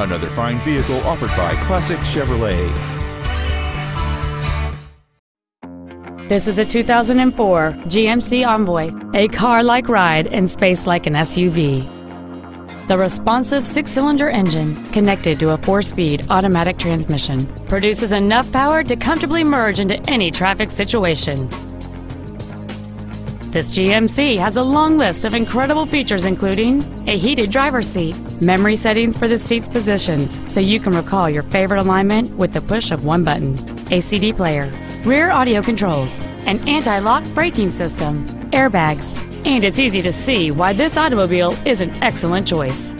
Another fine vehicle offered by Classic Chevrolet. This is a 2004 GMC Envoy, a car-like ride and space like an SUV. The responsive six-cylinder engine, connected to a four-speed automatic transmission, produces enough power to comfortably merge into any traffic situation. This GMC has a long list of incredible features including a heated driver's seat, memory settings for the seat's positions so you can recall your favorite alignment with the push of one button, a CD player, rear audio controls, an anti-lock braking system, airbags, and it's easy to see why this automobile is an excellent choice.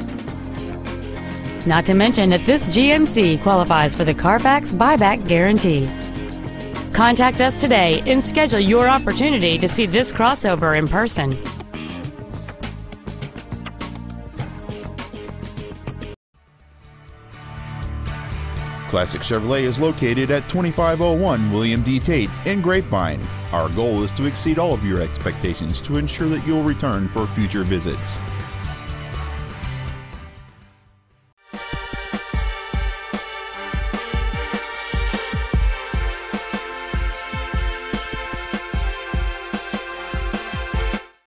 Not to mention that this GMC qualifies for the Carfax buyback guarantee. Contact us today and schedule your opportunity to see this crossover in person. Classic Chevrolet is located at 2501 William D. Tate in Grapevine. Our goal is to exceed all of your expectations to ensure that you'll return for future visits.